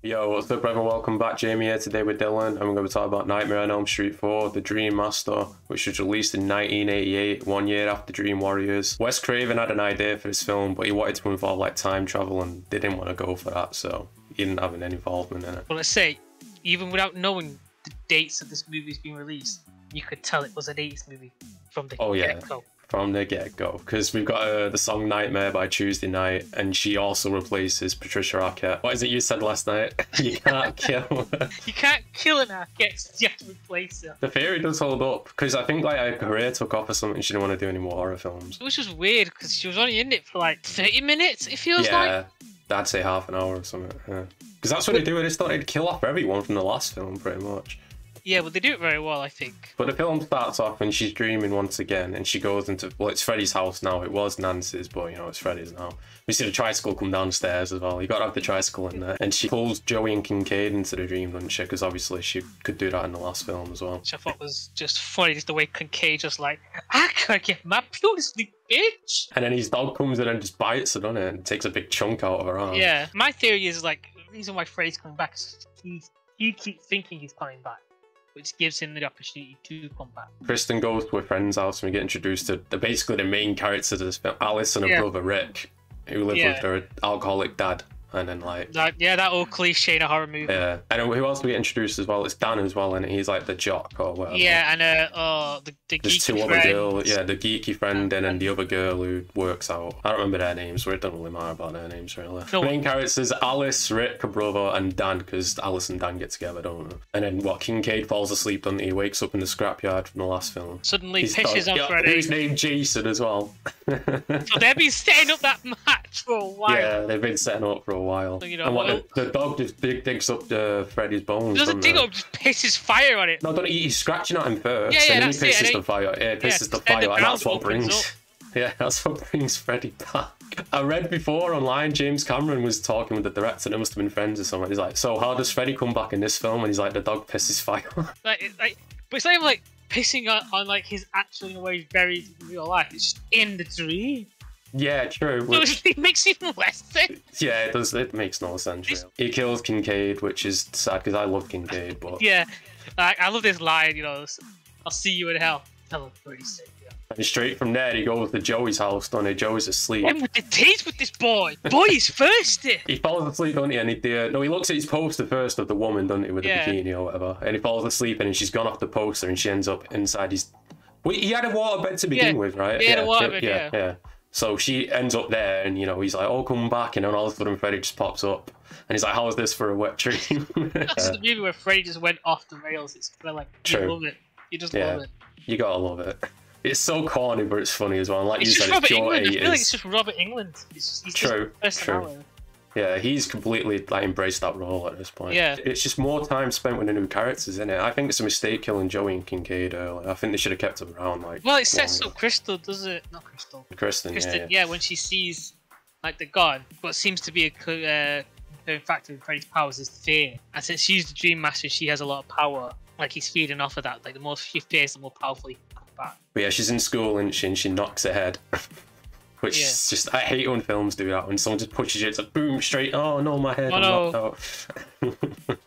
Yo, what's up, brother? Welcome back. Jamie here today with Dylan, and we're going to talk about Nightmare on Elm Street 4, The Dream Master, which was released in 1988, one year after Dream Warriors. Wes Craven had an idea for this film, but he wanted to involve like time travel, and they didn't want to go for that, so he didn't have any involvement in it. Well, let's say, even without knowing the dates of this movie's being released, you could tell it was an 80s movie from the Oh, yeah. get-go. From the get go, because we've got uh, the song Nightmare by Tuesday Knight, and she also replaces Patricia Arquette. What is it you said last night? you can't kill her. You can't kill an Arquette, you have to replace her. The theory does hold up, because I think like her career took off or something, she didn't want to do any more horror films. Which was weird because she was only in it for like 30 minutes, it feels like. Yeah, I'd say half an hour or something. Because that's what they do. They started to kill off everyone from the last film, pretty much. Yeah, well, they do it very well, I think. But the film starts off and she's dreaming once again, and she goes into well, it's Freddy's house now. It was Nancy's, but you know it's Freddy's now. We see the tricycle come downstairs as well. You got to have the tricycle in there, and she pulls Joey and Kincaid into the dream, doesn't she? Because obviously she could do that in the last film as well. Which I thought was just funny, just the way Kincaid just like, I can't get my sleep, bitch! And then his dog comes in and just bites her, doesn't it? And takes a big chunk out of her arm. Yeah, my theory is like, the reason why Freddy's coming back is he keeps thinking he's coming back, which gives him the opportunity to come back. Kristen goes to her friend's house and we get introduced to the, basically the main characters of this film, Alice and her Yeah. brother Rick, who live Yeah. with their alcoholic dad. And then like That, yeah, that old cliche in a horror movie. Yeah, and who else we get introduced as well? It's Dan as well, and he's like the jock or whatever. Yeah, and uh, oh, the, the There's geeky two other girls, yeah, the geeky friend and then the other girl who works out. I don't remember their names, so it doesn't really matter about their names really. No. Main characters Alice, Rick, brother, and Dan, because Alice and Dan get together, don't they? And then what? Kincaid falls asleep, doesn't he? Wakes up in the scrapyard from the last film. Suddenly He's pishes dog- off yeah, Freddy. Who's named Jason as well. So they've been setting up that match for a while. Yeah, they've been setting up for a while. You know, and what well- the, the dog just dig, digs up uh, Freddy's bones. Doesn't doesn't dig up, just pisses fire on it. No, don't he? He's scratching at him first, Yeah, yeah, and then that's he it, pisses and the fire. Yeah, pisses the then the fire, and that's what brings. Yeah, that's what brings Freddy back. I read before online James Cameron was talking with the director. They must have been friends or something. He's like, "So how does Freddy come back in this film?" And he's like, "The dog pisses fire." Like, it- like, but it's not even like pissing on, on like his actual, where he's buried in real life. It's just in the dream. Yeah, true. Which- it makes even less sense. yeah, it does. It makes no sense. Really. He kills Kincaid, which is sad because I love Kincaid, but Yeah, like, I love this line. You know, I'll see you in hell. Tell him. Yeah. and straight from there he goes to Joey's house. Don't he? Joey's asleep. And with the taste with this boy. Boy is thirsty. He falls asleep, doesn't he? And he, uh, no, he looks at his poster first of the woman, doesn't he, with the bikini or whatever. And he falls asleep, and she's gone off the poster, and she ends up inside his. Well, he had a water bed to begin Yeah, with, right? he had a water bed, yeah. yeah. So she ends up there, and you know he's like, "Oh, come back!" And then all of a sudden, Freddy just pops up, and he's like, "How's this for a wet dream?" That's the movie where Freddy just went off the rails. It's kind of like you love it. You just Yeah. love it. you gotta love it. It's so corny, but it's funny as well. And like It's you said, Robert it's pure Englund. I feel like it's just Robert Englund. It's just, he's True, just true. Yeah, he's completely like embraced that role at this point. Yeah. it's just more time spent with the new characters in it. I think it's a mistake killing Joey and Kincaid early. I think they should have kept them around. Like, Well, it sets up Crystal, does it? Not Crystal. Kristen. Kristen, yeah, yeah, yeah. when she sees like the god, what seems to be a uh, concurring factor in Freddy's powers is fear. And since she's the Dream Master, she has a lot of power. Like he's feeding off of that. Like the more she fears, the more powerful he can come back. But yeah, she's in school and she, and she knocks her head. Which Yeah. is just, I hate when films do that. When someone just pushes you, it's like boom, straight. Oh no, my head. Oh, no.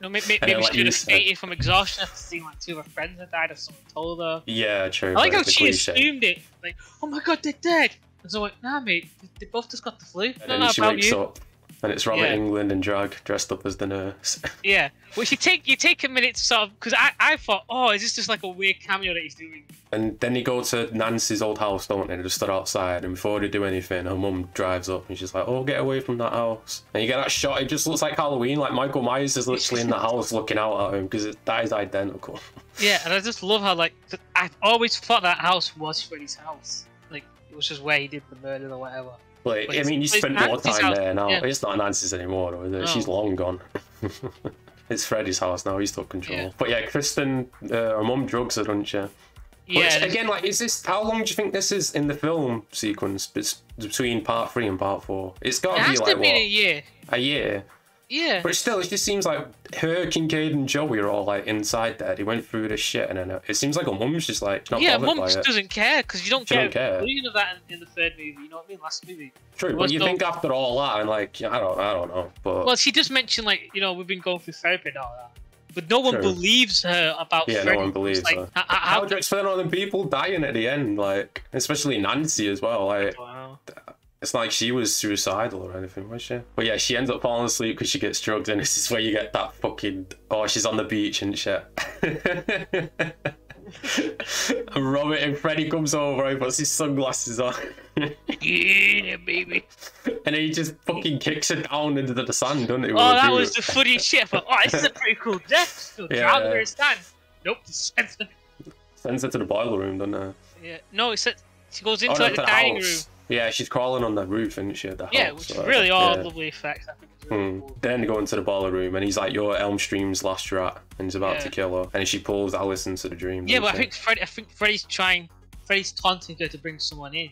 No, maybe, maybe, And then, like she you have said- fainted from exhaustion after seeing like two of her friends had died, or someone told her. yeah, true. I like how she cliche. assumed it. Like, oh my god, they're dead. And so I went, nah, mate, they both just got the flu. And No, then no, she about wakes you. up, and it's Robert Yeah. Englund and drag dressed up as the nurse. Yeah. Which you take you take a minute to sort of because I, I thought, oh, is this just like a weird cameo that he's doing? And then they go to Nancy's old house, don't they? They just stood outside, and before they do anything, her mum drives up, and she's like, "Oh, get away from that house!" And you get that shot. It just looks like Halloween. Like Michael Myers is literally in the house looking out at him because that is identical. Yeah, and I just love how like I've always thought that house was Freddy's house. Like it was just where he did the murder or whatever. Like, But I mean, you but spent more time house, there now. yeah. It's not Nancy's anymore, though, is it? No. She's long gone. it's Freddy's house now. He's took control. Yeah. But yeah, Kristen, uh, her mum drugs her, doesn't she? Yeah. Which, again, like, is this how long do you think this is in the film sequence bes- between part three and part four? It's got to be like what a year. a year. Yeah. But still, it just seems like her, Kincaid, and Joey are all like inside there. They went through this shit, and then it seems like a mum's just like not yeah, bothered mum just doesn't care because you don't She get don't care. of that in, in the third movie. You know what I mean? Last movie. True, but you no- think after all that, and like I don't, I don't know, but Well, she just mentioned like you know we've been going through therapy and all that, but no one True. believes her about. Yeah, no one believes like, her. h- h- how how do you explain all the people dying at the end, like especially Nancy as well, like. It's like she was suicidal or anything, was she? But yeah, she ends up falling asleep because she gets drugged, and this is where you get that fucking. Oh, she's on the beach and shit. and Robert and Freddy comes over, he puts his sunglasses on, Yeah, baby. and he just fucking kicks her down into the sand, doesn't he? Oh, that boot? was the funniest shit. But, oh, this is a pretty cool death. So Yeah. drop her stand. Nope. sends her- Sends her to the boiler room, doesn't it? Yeah. No, it said she goes Oh, into no, like, the dining house. room. Yeah, she's crawling on the roof, isn't she? The Yeah, which is really all Yeah. lovely effects. I think it's really Hmm. cool. Then they go into the boiler room, and he's like, "You're Elm Street's last rat," and he's about Yeah. to kill her, and she pulls Alice into the dream. Yeah, but I think Freddy, I think Freddy's trying, Freddy's taunting her to bring someone in.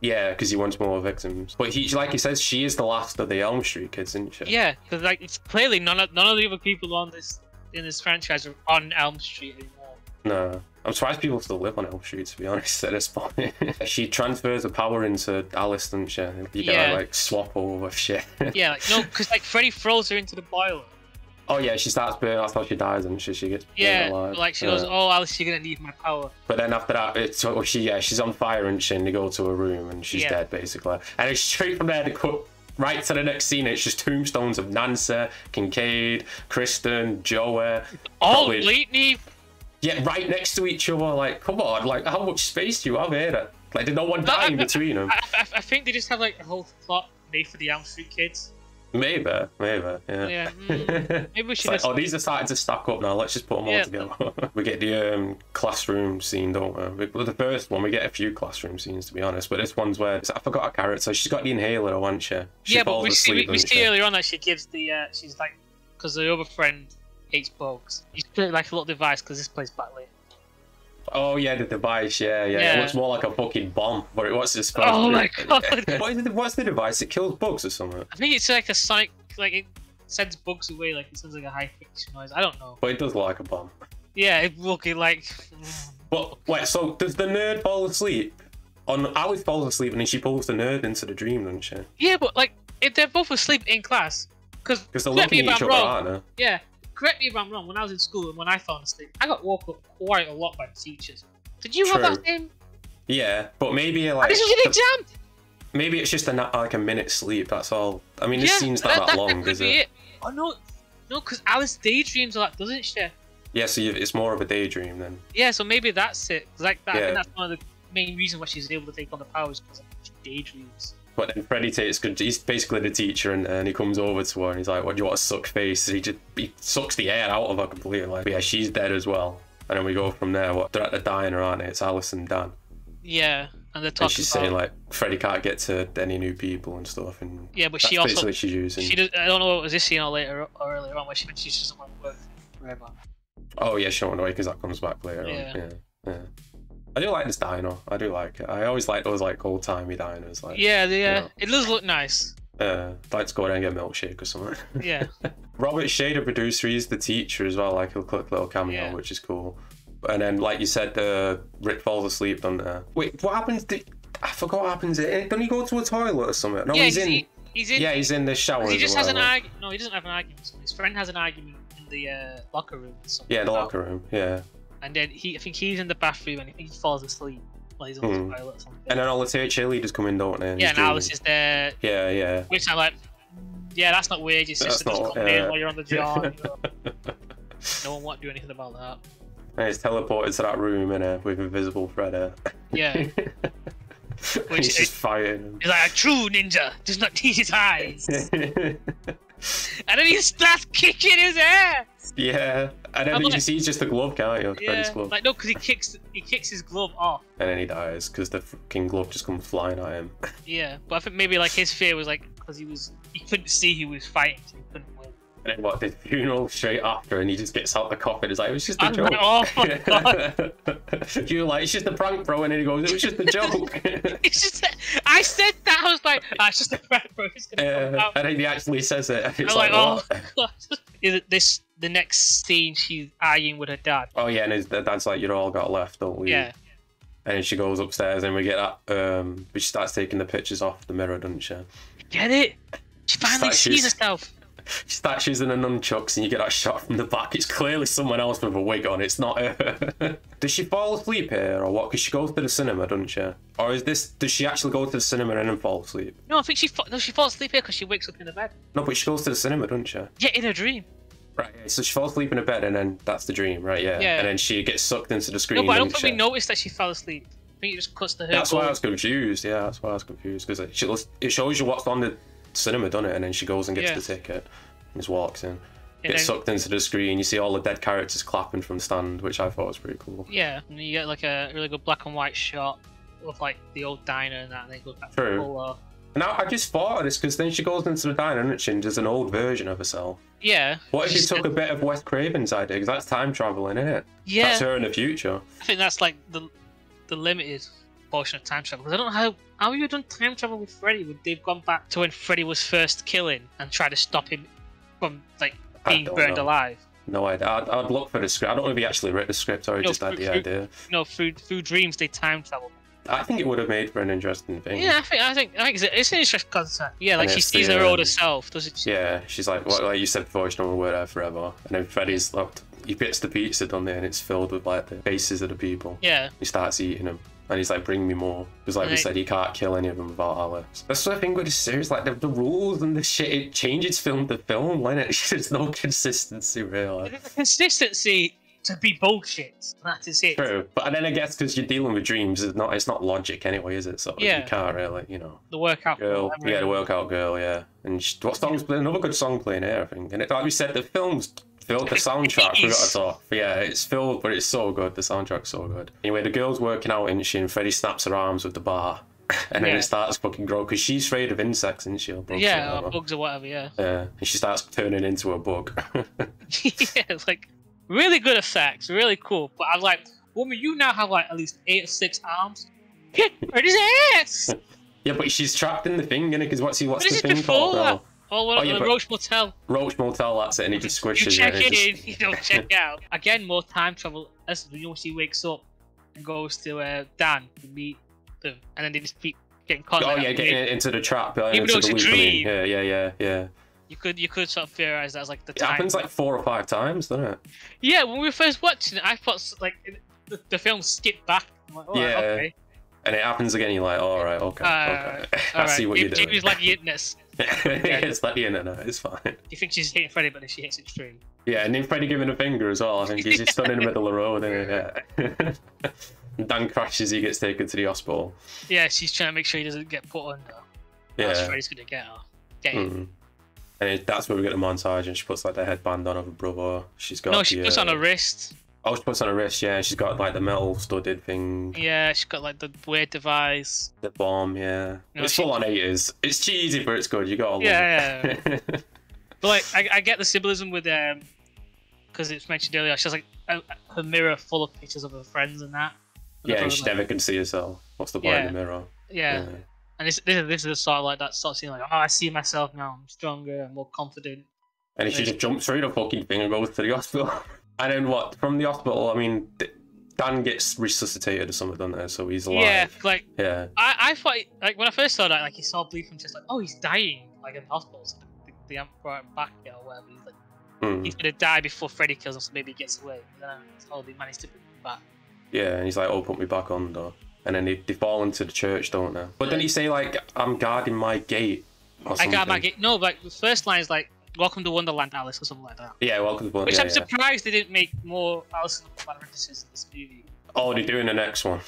Yeah, because he wants more victims. But he, like he says, she is the last of the Elm Street kids, isn't she? Yeah, because like it's clearly none of none of the other people on this in this franchise are on Elm Street anymore. No. I'm surprised people still live on Elm Street, to be honest, at this point. she transfers the power into Alice, doesn't she? You Yeah. gotta, like, swap over shit. Yeah, like no, because like Freddy throws her into the boiler. oh, yeah, she starts burning. That's how she dies, and she? She gets Yeah, alive. like she Yeah. goes, "Oh, Alice, you're gonna need my power." But then after that, it's well, she yeah, she's on fire and she and they go to her room and she's Yeah. dead basically. And it's straight from there to cut right to the next scene. It's just tombstones of Nancy, Kincaid, Kristen, Joey. Oh, Probably- Leetney. Yeah, right next to each other. Like, come on, like how much space do you have here? Like, did no one die in between them? I, I, I think they just have like a whole plot made for the Elm Street kids. Maybe, maybe, yeah. Yeah, mm, maybe we should. like, have- oh, these are starting to stack up now. Let's just put them Yeah. all together. we get the um, classroom scene, don't we? we? Well, the first one, we get a few classroom scenes, to be honest. But this one's where I forgot her character. She's got the inhaler, hasn't she? she yeah, but we see, we, we see earlier on that she gives the uh, she's like because the other friend hates bugs. You put it like a little device because this plays later. Oh yeah, the device. Yeah, yeah. It looks more like a fucking bomb, but it was just. Oh my God. what is the, what's the device? It kills bugs or something. I think it's like a sonic, like it sends bugs away, like it sounds like a high pitched noise. I don't know. But it does look like a bomb. Yeah, it looking like. But wait, so does the nerd fall asleep? On Alice falls asleep and then she pulls the nerd into the dream, doesn't she? Yeah, but like if they're both asleep in class, because Because they're looking at each other, wrong. aren't they? Yeah, correct me if I'm wrong. When I was in school and when I fell asleep, I got woke up quite a lot by the teachers. Did you have that same? Yeah, but maybe like this was an exam. maybe it's just a like a minute sleep. That's all. I mean, this yeah, scene's not that, long, could is be it? Oh no, no, because Alice daydreams a lot, doesn't she? Yeah, so you, it's more of a daydream then. Yeah, so maybe that's it. like that, I think that's one of the main reasons why she's able to take on the powers because she daydreams. But then Freddy takes good. He's basically the teacher, and, and he comes over to her and he's like, "What do you want to suck face?" And he just he sucks the air out of her completely. Like, but yeah, she's dead as well. And then we go from there. What they're at the diner, aren't they? It's Alice and Dan, Yeah, and they're and she's about. saying like Freddy can't get to any new people and stuff. And yeah, but she also basically she's using. she does. I don't know what was this scene or later or earlier on where she mentioned she doesn't want to work forever. Oh yeah, she won't want away because that comes back later. Yeah. On. Yeah, yeah. I do like this diner. I do like it. I always like those like old timey diners. Like Yeah, the, uh, Yeah. it does look nice. uh, like to go there and get a milkshake or something. Yeah, Robert Shaye, producer, he's the teacher as well. Like he'll click little cameo, Yeah. which is cool. And then, like you said, uh, Rick falls asleep on there. Wait, what happens? To, I forgot what happens. Doesn't he go to a toilet or something? No, yeah, he's in. he- he's in. yeah, he's in the shower. he just has an argument. No, he doesn't have an argument. His friend has an argument in the uh, locker room. or something. Yeah, the locker room. Yeah, And then he, I think he's in the bathroom and he falls asleep while he's on Hmm. the toilet or something. and then all the cheerleaders come in, don't they? yeah, and Alice doing- is there, Yeah, yeah. which I'm like, yeah, that's not weird. Your That's sister just not- come yeah. in while you're on the job. you know. no one won't do anything about that. And he's teleported to that room in it with invisible Freddy. Yeah. Which he's just fighting. He's like, a true ninja does not need his eyes. and then he starts kicking his ass. yeah, and then I'm you like- see just the glove, can't you? Yeah, glove. like no, because he kicks he kicks his glove off. And then he dies because the fucking glove just comes flying at him. Yeah, but I think maybe like his fear was like because he was he couldn't see he was fighting, so he couldn't win. And then what, the funeral straight after, and he just gets out the coffin. It's like, it was just a I'm joke. like, oh. You're like, it's just a prank, bro. And then he goes, it was just a joke. It's just, I said that. I was like, ah, it's just a prank, bro. It's gonna come out. and then he actually says it. It's I'm like, like, oh. Is it this the next scene she's arguing with her dad? Oh yeah, and his dad's like, "You all got left, don't we?" Yeah. And then she goes upstairs, and we get that. Um, but she starts taking the pictures off the mirror, doesn't she? Get it? She finally sees herself. Starts using the nunchucks, and you get that shot from the back. It's clearly someone else with a wig on. It's not her. does she fall asleep here, or what? Because she goes to the cinema, doesn't she? Or is this? Does she actually go to the cinema and then fall asleep? No, I think she no, she falls asleep here because she wakes up in the bed. No, but she goes to the cinema, doesn't she? Yeah, in her dream. Right. So she falls asleep in a bed, and then that's the dream, right? Yeah. Yeah. And then she gets sucked into the screen. No, but I don't think we noticed that she fell asleep. I think it just cuts to her. That's why I was confused. Yeah, that's why I was confused because it shows you what's on the cinema, doesn't it? And then she goes and gets Yeah. the ticket and just walks in. And Gets then- sucked into the screen. You see all the dead characters clapping from the stand, which I thought was pretty cool. Yeah, and you get like a really good black and white shot of like the old diner and that, and then goes back to True. And I, I just thought of this because then she goes into the diner and she an old version of herself. Yeah. What if you took a bit of Wes Craven's idea? Because that's time traveling, isn't it? Yeah, That's her in the future. I think that's like the the limited portion of time travel. Because I don't know how how you done time travel with Freddy. Would they've gone back to when Freddy was first killing and try to stop him from like being burned know. alive? No idea. I'd, I'd look for the script. I don't know if he actually wrote the script or he No, just had the through- idea. No, through through dreams they time travel. I think it would have made for an interesting thing. Yeah, I think I think I think it's, it's an interesting concept. Yeah, like And she sees the, her older um, self. Does it? Yeah, she's like, what, like you said before, she's not wear there forever. And then Freddy's like, he gets the pizza done there, and it's filled with like the faces of the people. Yeah. He starts eating them, and he's like, bring me more. Because like we said, he can't kill any of them without Alice. That's the thing with the series, like the, the rules and the shit, it changes film to film, when it? There's no consistency really. Consistency to be bullshit. That is it. True, but then I guess because you're dealing with dreams, it's not it's not logic anyway, is it? So Yeah. you can't really, you know. The workout. Girl, yeah, the workout girl, yeah. And she, what song's playing? Another good song playing here, I think. And it, like we said, the film's filled, the soundtrack, we got to talk. Yeah, it's filled, but it's so good. The soundtrack's so good. Anyway, the girl's working out, and she? And Freddy snaps her arms with the bar. And then Yeah. it starts fucking growing because she's afraid of insects, isn't she? Or bugs Yeah, or whatever. bugs or whatever. Yeah. Yeah, and she starts turning into a bug. yeah, it's like really good effects, really cool. But I'm like, woman, you now have like at least eight or six arms. Kick Freddy's ass! yeah, but she's trapped in the thing, innit? Because what's he? What's What the thing called? now? Oh, well, Oh, yeah, the Roach Motel. Roach Motel, that's it, and he just squishes You check it. it it in, just- you don't check out. Again, more time travel. As you know, she wakes up and goes to uh, Dan to meet them, and then they just keep getting caught. Oh yeah, getting into the trap. Yeah, Even into though it's a loop, I mean. dream. Yeah, yeah, yeah, yeah. You could you could sort of theorize that as like the It time. happens like four or five times, doesn't it? Yeah, when we were first watching it, I thought like the, the film skipped back. Like, oh, Yeah. okay. And it happens again. You're like, all right, okay, Uh, okay. I see what you're doing. Jamie's like the. it's like the no, It's fine. Do You think she's hitting Freddy, but then she hits extreme. Yeah, and then Freddy giving a finger as well. I think he's just stood in the middle of the road. And yeah. Dan crashes. He gets taken to the hospital. Yeah, she's trying to make sure he doesn't get put under. Yeah. That's Yeah. Freddy's gonna get her. Get him. Mm. And it, that's where we get the montage, and she puts like the headband on of her brother. She's got No, she the, puts on uh, her wrist. Oh, she puts on her wrist. Yeah, she's got like the metal studded thing. Yeah, she's got like the weird device. The bomb, yeah. No, it's she- full on eighties. It's cheesy, but it's good. You got all Yeah, yeah. But like, I, I get the symbolism with um, because it's mentioned earlier. She has like a, her mirror full of pictures of her friends and that. And yeah, and she like- never can see herself. What's the point in the mirror? Yeah, and this, this, is- this is sort of like that sort of scene like, oh, I see myself now. I'm stronger. I'm more confident. And then she just jumps through the fucking thing and goes to the hospital. And then what? From the hospital, I mean, Dan gets resuscitated or something, doesn't there? So he's alive. Yeah, like Yeah. I, I thought like when I first saw that, like he saw bleeding, just like, oh, he's dying, like in the hospital. So the, the, the amp brought him back yeah, or whatever. He's like, Mm. he's gonna die before Freddy kills him, so maybe he gets away. And then oh, they managed to bring him back. Yeah, and he's like, oh, put me back on, though. And then they, they fall into the church, don't they? But then he say, like, I'm guarding my gate. I got my gate. No, but the first line is like, "Welcome to Wonderland, Alice," or something like that. Yeah, welcome to Wonderland. Which yeah, I'm yeah. surprised they didn't make more Alice in Wonderland references in this movie. Oh, they're doing the next one.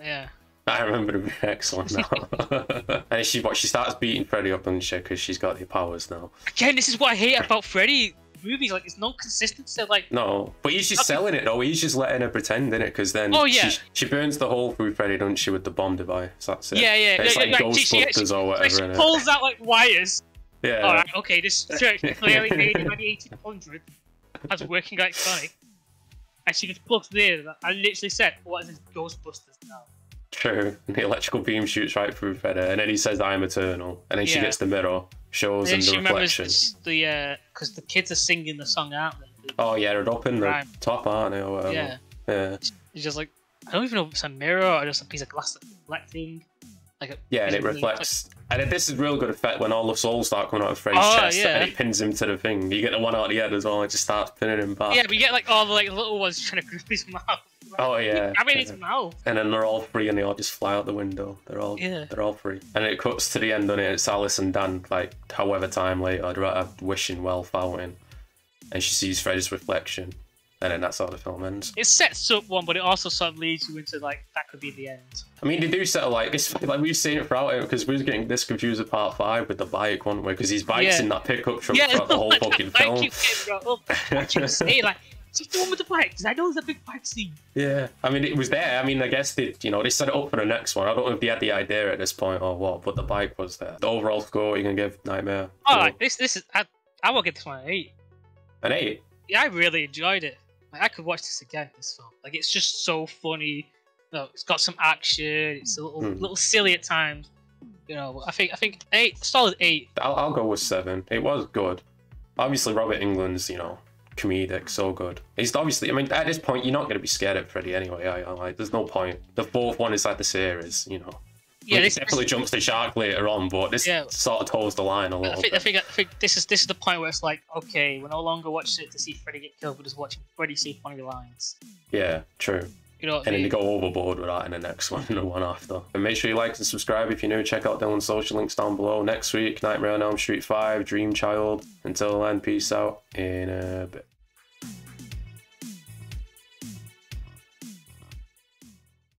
Yeah. I remember the next one now. and she what she starts beating Freddy up and shit because she's got the powers now. Again, this is what I hate about Freddy movies. Like, there's no consistency. Like, No, but he's just selling it though. He's just letting her pretend in it because then Oh, yeah. she, she burns the hole through Freddy, doesn't she, with the bomb device? That's it. yeah, yeah. It's yeah, like yeah, she- she- or whatever. she pulls out like wires Yeah. All right, okay, this church clearly made in the 1800s as working electronic. And she just plugs there. I literally said, "What is this Ghostbusters now?" True. And the electrical beam shoots right through Freddy, and then he says, "I am eternal," and then she gets the mirror, shows And him the remembers reflection. the- uh, the because the kids are singing the song, aren't they? Oh yeah, they're up in the Right. top, aren't they, or whatever? Yeah, Yeah. it's just like I don't even know if it's a mirror or just a piece of glass that's reflecting. Like Yeah, and it reflects. And this is real good effect when all the souls start coming out of Freddy's Oh, chest, yeah. and it pins him to the thing. You get the one out of the head as well, and it just starts pinning him back. Yeah, but you get like all the like little ones trying to grip his mouth. Oh yeah. I mean, yeah. his mouth. and then they're all free and they all just fly out the window. They're all Yeah. they're all free. And it cuts to the end on it. It's Alice and Dan, like however time later, they're at a wishing well fountain, and she sees Fred's reflection, and then that's how the film ends. It sets up one, but it also sort of leads you into like that could be the end. I mean, they do set like it's like we've seen it throughout it because we was getting this confused with part five with the bike, weren't we? Because his bike's Yeah. in that pickup truck Yeah, throughout the whole like, fucking I film. keep getting brought up. I keep saying like, he the one with the bike? Because I know there's a big bike scene. Yeah, I mean, it was there. I mean, I guess they, you know, they set it up for the next one. I don't know if they had the idea at this point or what, but the bike was there. The overall score you can give Nightmare. Cool. right, this this is I, I will get this one an eight. An eight. Yeah, I really enjoyed it. Like I could watch this again. This film, like it's just so funny. No, it's got some action. It's a little Hmm. little silly at times. You know, I think I think eight, solid eight. I'll, I'll go with seven. It was good. Obviously, Robert Englund's, you know, comedic, so good. He's obviously, I mean, at this point, you're not going to be scared of Freddy anyway. I, I like, there's no point. The fourth one is like the series, you know. Yeah, this it definitely jumps the shark later on, but this Yeah. sort of toes the line a little think, I bit. think I think this is this is the point where it's like, okay, we're no longer watching it to see Freddy get killed. We're just watching Freddy say funny lines. Yeah, true. You know I And then they go overboard with that in the next one and the one after. And make sure you like and subscribe if you're new. Check out Dylan's social links down below. Next week, Nightmare on Elm Street 5, Dream Child. Until then, peace out in a bit.